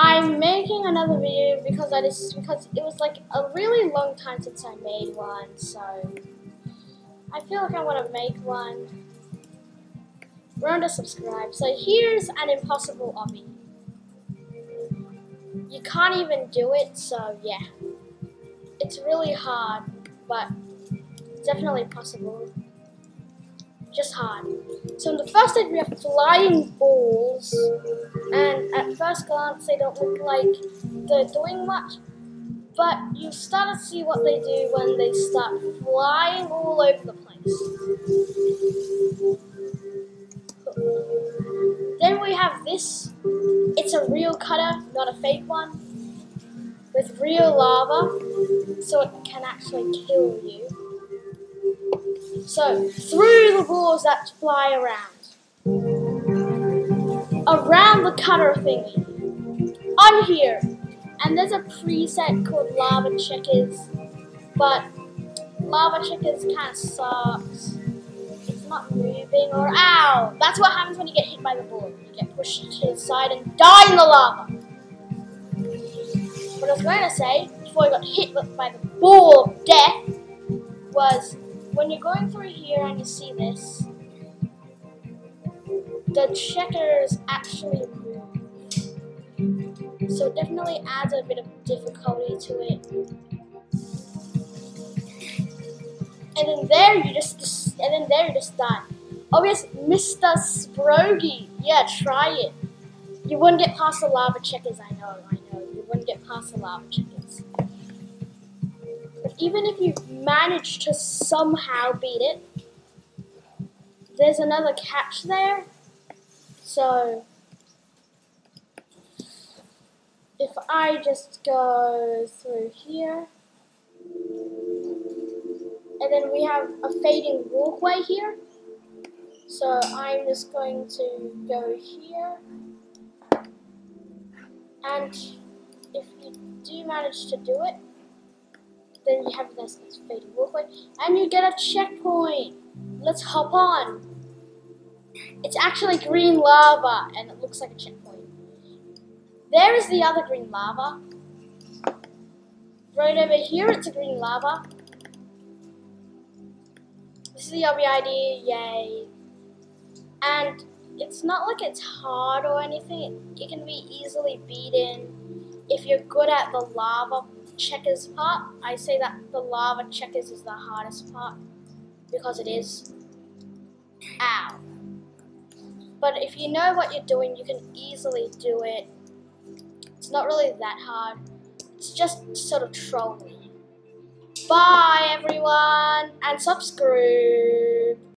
I'm making another video because I just because it was like a really long time since I made one, so I feel like I want to make one. Remember to subscribe. So here's an impossible obby. You can't even do it, so yeah. It's really hard, but definitely possible. Just hard. So in the first stage we have flying balls, and first glance they don't look like they're doing much, but you start to see what they do when they start flying all over the place. Then we have this. It's a real cutter, not a fake one, with real lava, so it can actually kill you. So, through the walls that fly around. Around the cutter thingy. On here. And there's a preset called Lava Checkers. But Lava Checkers kind of sucks. It's not moving or ow! That's what happens when you get hit by the ball. You get pushed to the side and die in the lava. What I was going to say, before I got hit by the ball of death, was when you're going through here and you see this, the checkers actually move. So it definitely adds a bit of difficulty to it. And then there you just, and then there you just die. Oh yes, Mr. Sprogy. Yeah, try it. You wouldn't get past the lava checkers, I know, I know. You wouldn't get past the lava checkers But even if you manage to somehow beat it, there's another catch there. So, if I just go through here, and then we have a fading walkway here. So I'm just going to go here. And if you do manage to do it, then you have this, fading walkway, and you get a checkpoint. Let's hop on. It's actually green lava, and it looks like a checkpoint. There is the other green lava. Right over here, it's a green lava. This is the obby ID, yay. And it's not like it's hard or anything. It can be easily beaten if you're good at the lava checkers part, I say that the lava checkers is the hardest part because it is. Ow. But if you know what you're doing, you can easily do it. It's not really that hard. It's just sort of trolling. Bye everyone and subscribe.